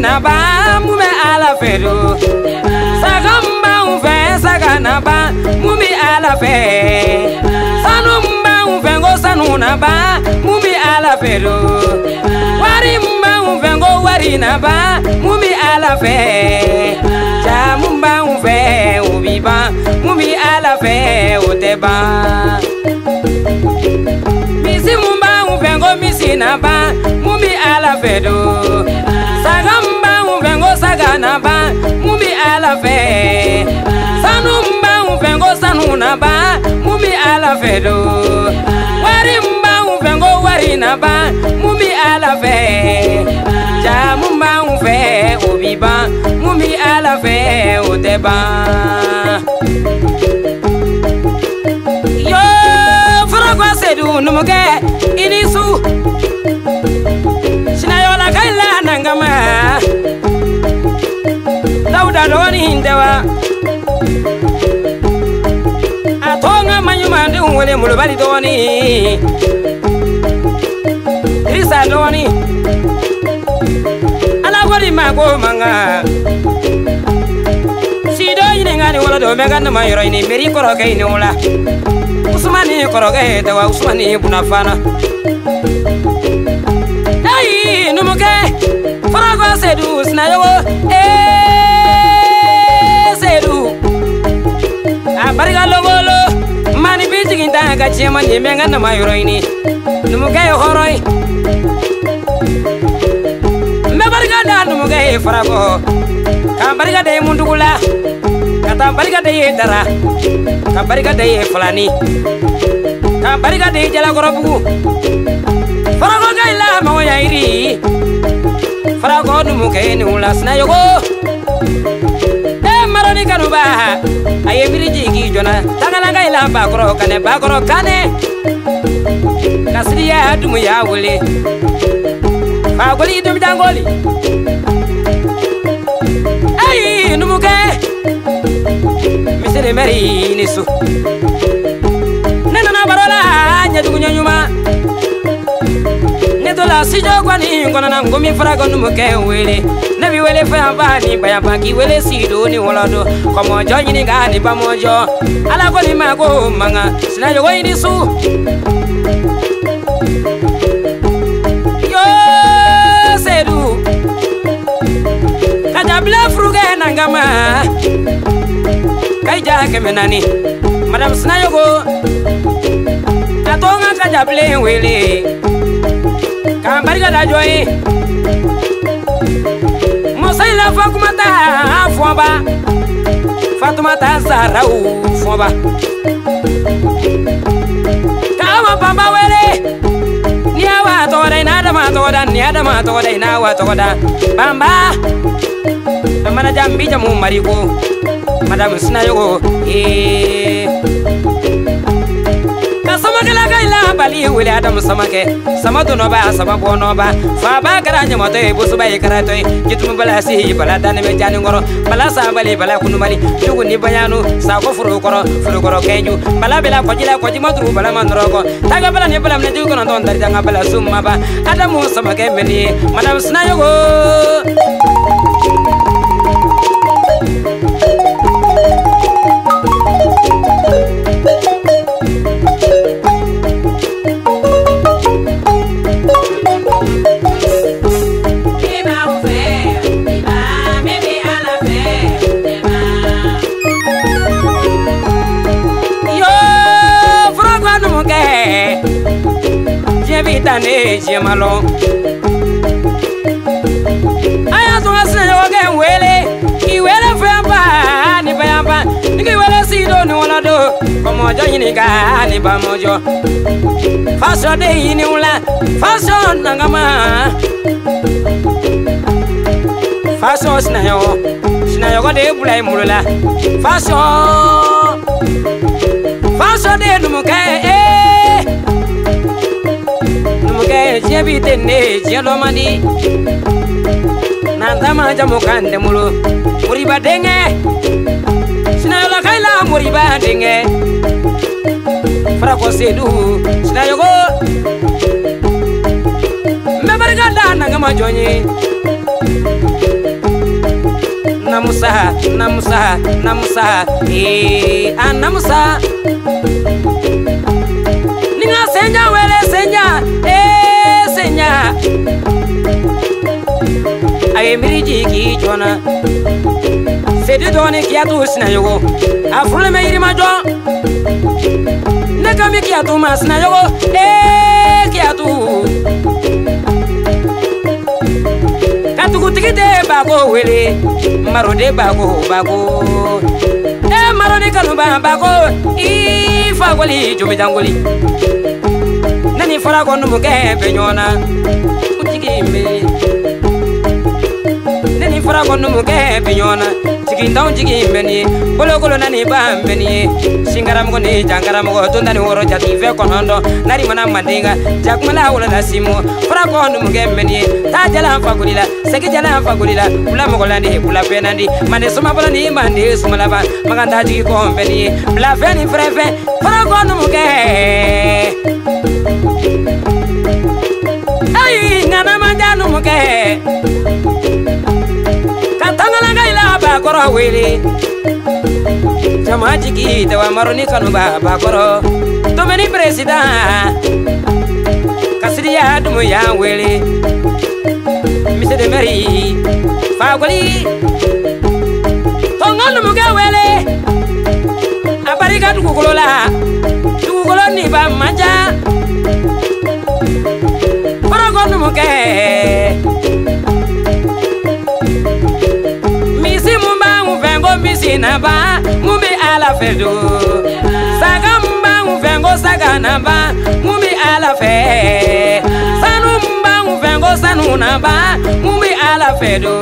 na ba mume ala fero sagamba uve sagana ba mumi ala fe. Sanumba uvengo sanuna ba mumi ala fero warimba uvengo warina ba mumi ala fe. Jamumba uve ubiba mumi ala fe uteba misimumba uvengo misinaba mumi ala fero sagamba ban mun bɛ ala fɛ sanu mun b'anw fɛ ko sanu na ban mun bɛ ala fɛ do. Wari mun b'anw fɛ ko wari na ban mun bɛ ala fɛ ja mun b'anw fɛ o bi ban mun bɛ ala fɛ o tɛ ban. yo faragwa sedu numukɛ da lori hindawa a to nga manyumande wole mulubali doni irisa doni ala gori mago manga sido yiningani wala do meganda mayoro ini meri koroke ini wula usmani koroke dawa usmani bunafana dai numuke farago sedu sinayowo ka ciɛma ni mɛ ka nama yɔrɔ ɲini numukɛ ye hɔrɔn ye n bɛ barika da numukɛ ye farako k'an barika da ye mundugu la ka taa barika da ye dara. Ka barika da ye filani ka barika da ye jalakɔrɔbugu farako ka ila mago ya iri. Farako numukɛ ye nin wula sinayogo e maroni kanuba a ye miiri jigi jɔna tagala ka ila bakɔrɔ kanɛ bakɔrɔ kanɛ ka siriya dumu y'a wele fagoli dumidangoli ayi numukɛ misiri mɛri ni su ne nana baro la ɲɛjugu ɲɛɲuman ne to la sijɔ kɔni kɔnɔna n ko min fara ko numukɛ wele ne bi wele fɛnba ni bayanfa k'i wele sido ni wɔlɔdo kɔmɔjɔ ɲini ka ni bamɔjɔ ala ko ni ma ko manga sinajogo ɲini su. Yo sedu. Kajabila furukɛ nangama kaija kɛmɛ naani madame sinayogo a to n ka kajabilen wele k'an barika da ye musoyila fatumata fɔba fatumata zaraw fɔba kama bamba wele. Ni a tɔgɔda i n'a dama tɔgɔda ni a dama tɔgɔda i wa tɔgɔda bamba. Manaja n bi jamu mariko madame sinayogo. Ee ka ila bali wele adamu samakɛ sama to nɔba sama bɔ nɔba faaba kɛra ɲamatɔ ye bosoba ye karatɔ ye jitumu bala sihi bala danimɛ jani kɔrɔ bala sabali bala kunumali jugu ni bayanu sako foro kɔrɔ foro kɔrɔ kɛju bala bela kɔjila kɔjima duru bala ma nɔrɔkɔ taga bala ni bala minɛ jugu kɔnɔntɔn daridanga bala sumaba. Adamu samakɛ mɛni ye madame sinayogo jebita ne jemalo. Aya tun seyo ke wele iwele famba ni famba ni wele si do ni wala do ọmọ ọjọ́ yìí ni ká ní bàmọ́jọ́ fásọdé yìí ni ńlá fásọ nàgàmà fásọ sinayọ sinayọkọ de bula yi mulu la fásọ fásọ de numukẹ ee. Eh. Numukɛ diɲɛ bi ten ne diɲɛ dɔ man di n'an ta ma jamu kan tɛ bolo moriba denkɛ sinayɔlakayi la moriba denkɛ farakɔ sedu sinayogo. N bɛ barika da nangama jɔn ye namusa namusa namusa. Ee a namusa. Ni ŋa senja wele senja ee aye miriji k'i jɔna sedi dɔɔni k'i ya t'u sinayogo a furulen bɛ yirimajɔ ne ka min k'i ya t'u ma sinayogo ee k'i ya t'u. Katugutigi tɛ bako wele. Marode bako bako. Ee maroni kanuba bako. I fakoli jomidangoli. nani fara kɔni mun kɛ bɛɲɔgɔn na o tigi ye n bere fara ko numukɛ bɛ ɲɔgɔn na jigintanw jigi bɛ nin ye bolokolo na ni ba bɛ nin ye sinkaramɔgɔ ni jankaramɔgɔ tonta ni wɔɔrɔ jatigi fɛ kɔnɔntɔn nari mana mandenka jakumala wolola simu fara ko numukɛ bɛ nin ye taa jala an fagoli la segi jala an fagoli la bula mɔgɔlandi bula fɛnandi mande sumabɔlɔ ni mande sumalaba maganta jigi kɔn bɛ nin ye bila fɛn ni fɛrɛfɛn fara ko numukɛ ayi ŋanamanja numukɛ ka wele jama jigi dawa maroni kanuba bakɔrɔ tomeni peresidan kasiriya dumu ya wele misede mɛri fagoli. Tɔngɔ numukɛ wele a barika dugukolo la dugukolo ni ba manja. Kɔrɔkɔ numukɛ naba mun bɛ ala fɛ do saga mun b'an fɛ ko saga naba mun bɛ ala fɛ sanu mun b'an fɛ ko sanu naba mun bɛ ala fɛ do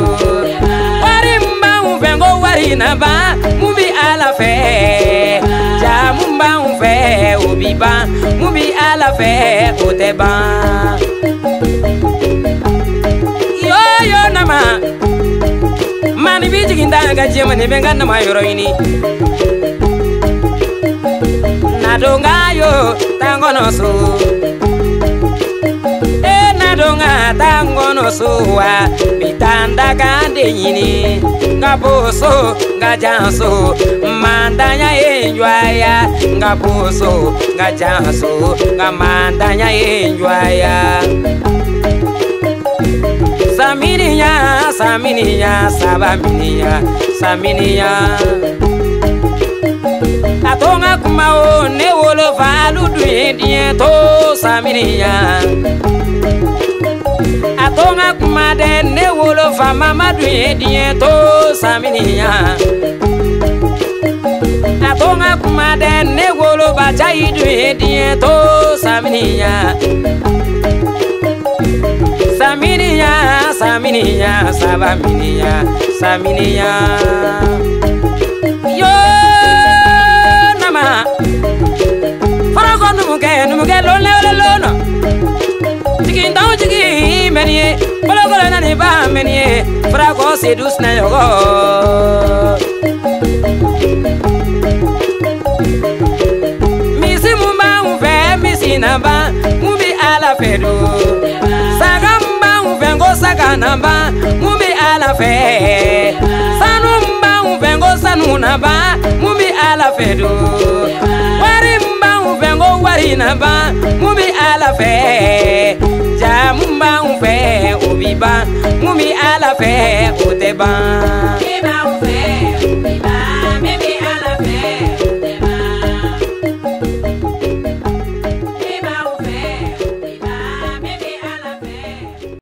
wari mun b'an fɛ ko wari naba mun bɛ ala fɛ ja mun b'an fɛ o bi ban mun bɛ ala fɛ o tɛ ban mani bi jigin da ga jema ne ben ganna ini. Na donga yo tango no so e na donga tango no so wa. Bitanda kande yini nga boso nga janso mandanya enjwaya. Nga boso nga janso nga mandanya enjwaya Saminiya, Saminiya, Sabaminiya, Saminiya. Atonga kuma o ne wolo falu duye diye to Saminiya. Atonga kuma de ne wolo fa mama duye diye to Saminiya. Atonga kuma de ne wolo ba chai duye diye to Saminiya. Saminiya saminiya sabaminiya saminiya. Yo nama. Farako numukɛ numukɛ lonle wele lono jigintanw jigi mɛni ye kolokolo nani ba mɛni ye farako sedu sinayogo misi mun b'an fɛ misi naba mun bi ala fɛ naba mun bi ala fɛ sanu mun b'an fɛ ko sanu naba mun bi ala fɛ do wari mun b'an fɛ ko wari naba mun bi ala fɛ ja mun b'an fɛ o bi ban mun bi ala fɛ o tɛ ban